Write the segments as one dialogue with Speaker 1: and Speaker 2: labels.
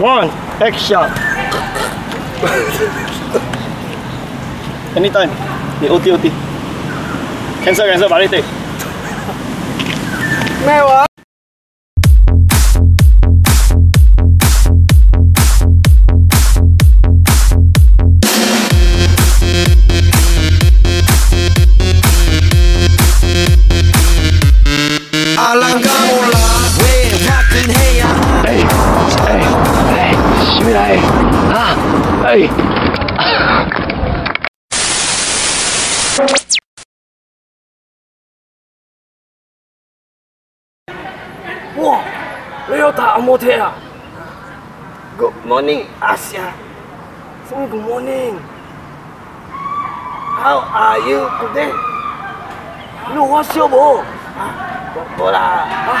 Speaker 1: One, action. Anytime. The OT OT. Cancel, cancel, balik take.
Speaker 2: Mewah. Hey! Wah! Leo tak amo ya. Ah? Good morning, Asia. Good morning. How are you today? Lu wa your bo. Bo la. Ah, lah.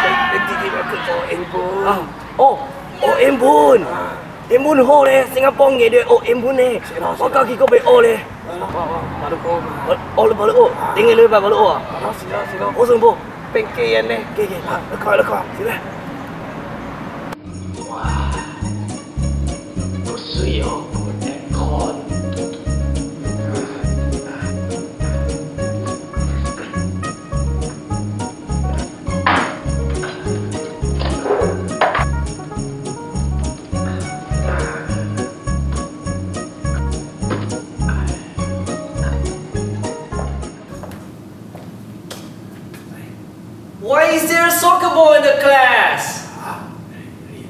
Speaker 2: ah, ah. Oh, oh, embun. Ah. 做 M 盘。啊，哦，哦 M 盘。M 盘好咧，新加坡嘢咧，哦 M 盘咧。我家己个俾哦咧。baru oh oh lu baru oh tinggal lu baru oh sila sila oh sembuh pengke yan eh okey okey lekar lekar sila 不需要
Speaker 3: In the class?
Speaker 2: Ah,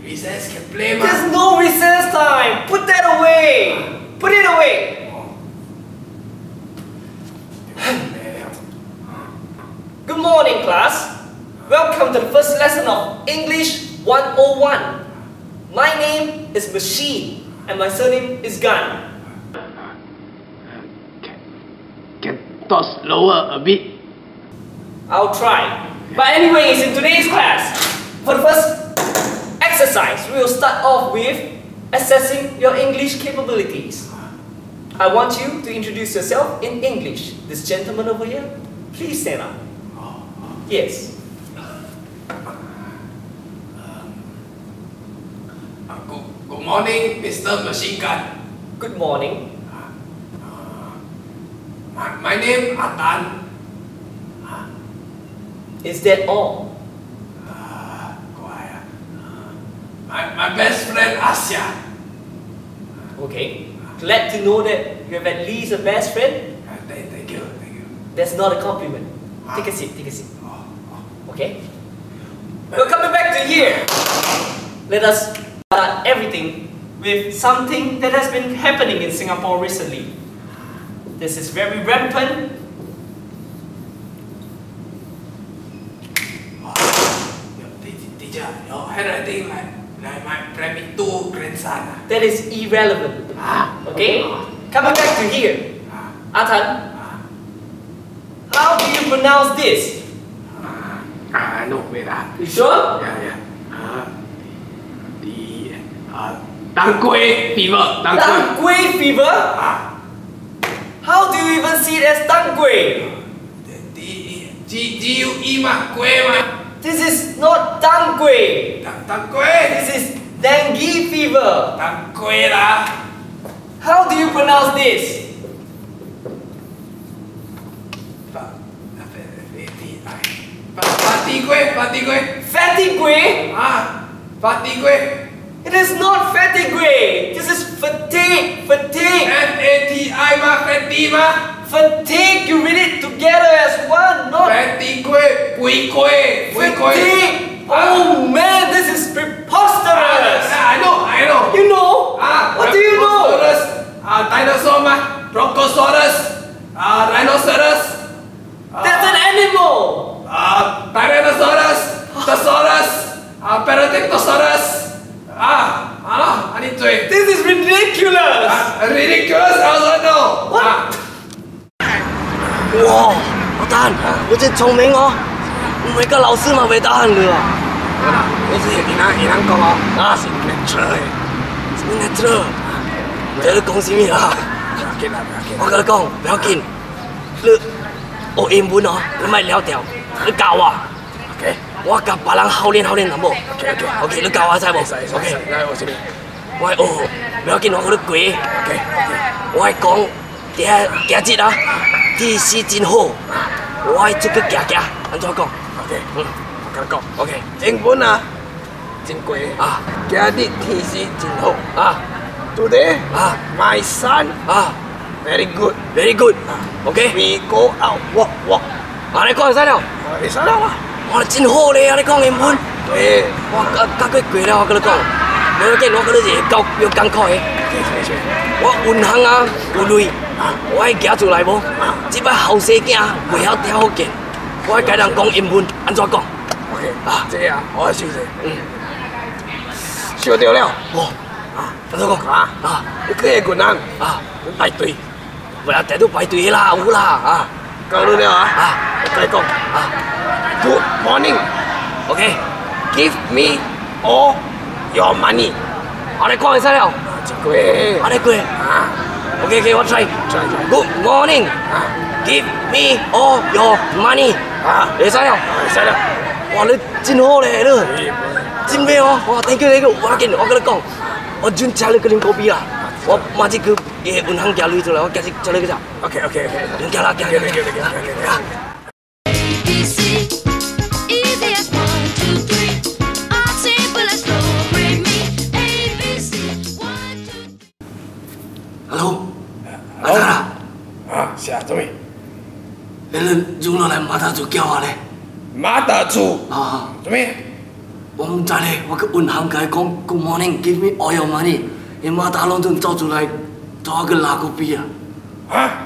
Speaker 2: recess can play
Speaker 3: There's no recess time. Put that away. Put it away. Good morning, class. Welcome to the first lesson of English 101. My name is Machine, and my surname is Gun.
Speaker 2: can toss lower a bit
Speaker 3: I'll try. But anyways, in today's class, for the first exercise, we will start off with assessing your English capabilities. I want you to introduce yourself in English. This gentleman over here, please stand up. Yes.
Speaker 2: Uh, good, good morning Mr. Machine Gun
Speaker 3: Good morning.
Speaker 2: Uh, uh, my, my name Atan
Speaker 3: Is that all?
Speaker 2: quiet my, my best friend Asia
Speaker 3: Okay. Glad to know that you have at least a best friend.
Speaker 2: Uh, thank, thank you thank you
Speaker 3: That's not a compliment. Take a seat, take a seat.
Speaker 2: oh, oh.
Speaker 3: Okay? We're coming back to here. Let us start everything with something that has been happening in Singapore recently. This is very rampant.
Speaker 2: Your handwriting like like my primary two grandson ah.
Speaker 3: That is irrelevant.
Speaker 2: ah
Speaker 3: Okay? Coming back to here. Atan, how do you pronounce this?
Speaker 2: ah no wait ah
Speaker 3: You sure?
Speaker 2: yeah yeah uh, the uh, Tang Kueh fever Tang Kueh
Speaker 3: fever?
Speaker 2: ah
Speaker 3: How do you even see it as Gui?
Speaker 2: the the G G U E mah kueh mah
Speaker 3: This is not. Tang
Speaker 2: Tang
Speaker 3: This is dengue fever.
Speaker 2: Tang Kueh lah
Speaker 3: How do you pronounce this?
Speaker 2: Fatigue. F-A-T-I Pa- Pati kueh Pati kueh
Speaker 3: Fatigue?
Speaker 2: ah Pati kueh
Speaker 3: It is not fatigue. This is fatigue. Fatigue.
Speaker 2: F-A-T-I mah
Speaker 3: Fatigue. You read it together as one, not
Speaker 2: Fatty kueh Pui kueh Pui kueh
Speaker 3: fatigue. Oh man, this is preposterous.
Speaker 2: Ah, I know, I know.
Speaker 3: You know?
Speaker 2: Ah,
Speaker 3: What do you know?
Speaker 2: Ah, dinosaur mah, Brontosaurus, ah, rhinoceros,
Speaker 3: That's an animal.
Speaker 2: ah, Tyrannosaurus, Thesaurus, ah, Pterodactylosaurus, ah, ah, ani cuy.
Speaker 3: This is ridiculous.
Speaker 2: Ah, ridiculous, I also know.
Speaker 3: What?
Speaker 2: Ah,
Speaker 1: 哇，阿丹，我真聪明哦，每个老师嘛会答案的啊。
Speaker 2: 我是你能你能讲哦，
Speaker 1: 啊
Speaker 2: 是 natural 的，
Speaker 1: 什么 natural？你喺度讲什么啦？
Speaker 2: 不要紧啦，不要紧
Speaker 1: 我跟你讲，不要紧，你学英文哦，你咪了掉，你教我。
Speaker 2: OK，
Speaker 1: 我甲别人好练好练好冇
Speaker 2: OK OK，
Speaker 1: ？OK，你教我知冇
Speaker 2: 使使使，
Speaker 1: ？OK，
Speaker 2: 来我
Speaker 1: 这里， Ôi, ồ,
Speaker 4: mấy cái
Speaker 1: nó có được quỷ Ôi, con, cái, cái gì đó? Thì si chín hồ. Ôi, chứ cứ kìa kìa Anh cho con.
Speaker 4: Ok, ừ, con con.
Speaker 1: Ok.
Speaker 4: Chính vốn à Chính quỷ
Speaker 1: À.
Speaker 4: Cái đi thì si chín hồ.
Speaker 1: À.
Speaker 4: Today
Speaker 1: Ah, à.
Speaker 4: my son.
Speaker 1: Ah,
Speaker 4: very good.
Speaker 1: Very good. À.
Speaker 4: Okay we go out walk walk
Speaker 1: à đấy con sao đâu ờ, sao đâu à nó chín hô đấy à đấy con em muốn. Đấy các cái quỷ
Speaker 4: đâu các con
Speaker 1: nó cái nó cái gì cọc vô căng khỏi quá un hăng à un lui quá ai kéo xuống lại bố chỉ phải hậu xe kia quỳ hậu theo hậu kiện quá
Speaker 4: cái
Speaker 1: đang
Speaker 4: con im buồn anh cho
Speaker 1: con
Speaker 4: à thế à
Speaker 1: ôi
Speaker 4: suy
Speaker 1: gì sửa điều
Speaker 4: leo
Speaker 1: ồ
Speaker 4: anh cho con à à
Speaker 1: cái
Speaker 4: quần ăn
Speaker 1: à bài tùy vậy là tại tôi bài tùy là ông
Speaker 4: là à cậu luôn
Speaker 1: đấy
Speaker 4: à? à cái con
Speaker 1: à
Speaker 4: good morning
Speaker 1: OK,
Speaker 4: give me all Your money. Alright, go
Speaker 1: inside out. Alright,
Speaker 4: go.
Speaker 1: Okay, okay, I'll try.
Speaker 4: Try, try.
Speaker 1: Good morning. Give me all your money. 아, inside out.
Speaker 4: Inside out.
Speaker 1: 와, 너 진호래를. 진배요. 와, thank you, thank you. 와, 긴, 와, 그래, 꽁. 어, 준 잘을 끓인
Speaker 4: 고비야. 와,
Speaker 1: 마치 그, 예, 은행 갤러리
Speaker 5: 들어와. 계속 잘을 그자. 오케이, 오케이,
Speaker 1: 오케이. 은행
Speaker 4: 갤러리,
Speaker 1: 갤러리, 갤러리. 来马大柱叫我嘞。
Speaker 4: 马大柱
Speaker 1: 啊，
Speaker 4: 怎么？
Speaker 1: 我唔在咧，我去银行家讲 Good morning，give me all your money，你马大龙正走出来，做个拉个逼啊。
Speaker 4: 啊？